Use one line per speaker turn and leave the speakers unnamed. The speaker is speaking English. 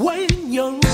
when you're